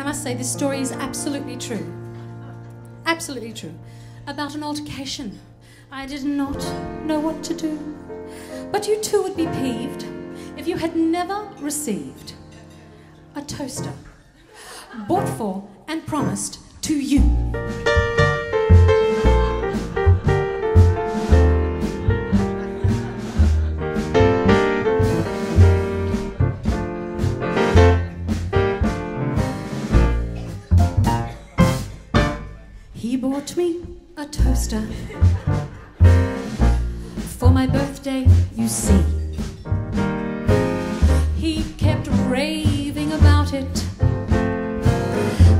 and I must say, this story is absolutely true. Absolutely true. About an altercation. I did not know what to do. But you too would be peeved if you had never received a toaster bought for and promised to you. Me a toaster for my birthday, you see. He kept raving about it,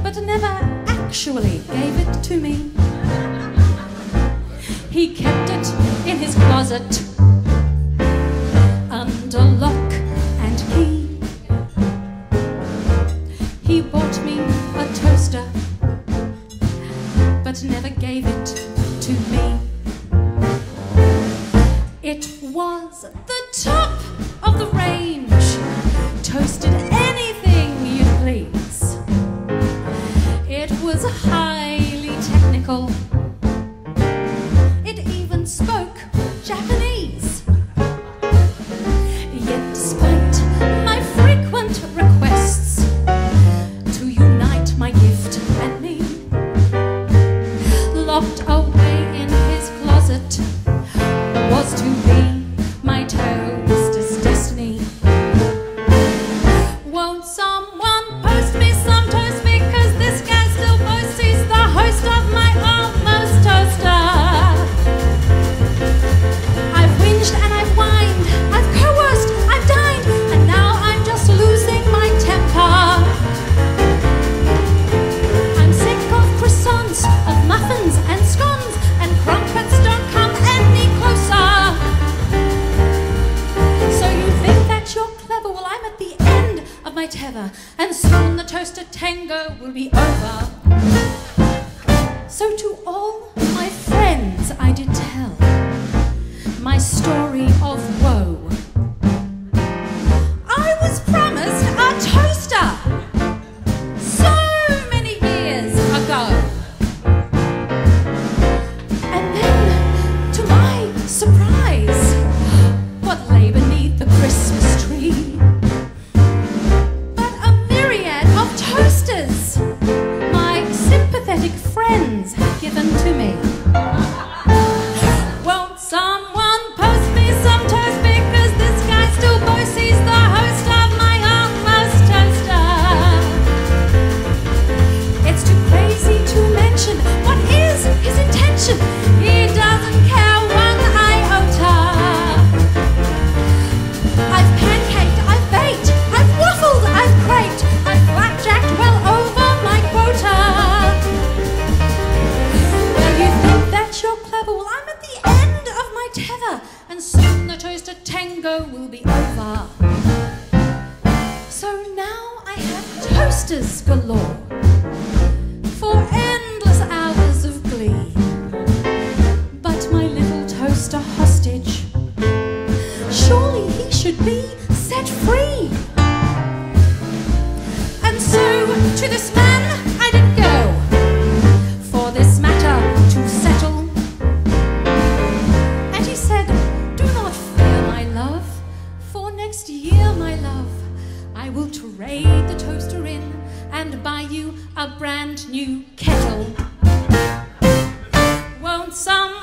but never actually gave it to me. He kept it in his closet was the top of the range, toasted anything you please. It was highly technical. Tether, and soon the toaster tango will be over. So to all will be over. So now I have toasters galore for endless hours of glee. But my little toaster hostage, surely he should be set free. And so to this man you a brand new kettle. Won't some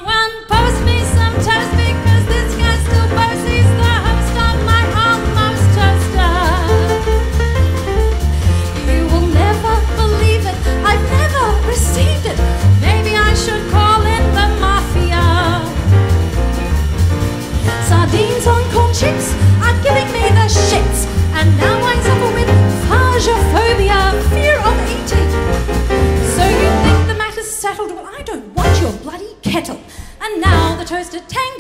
toasted tango.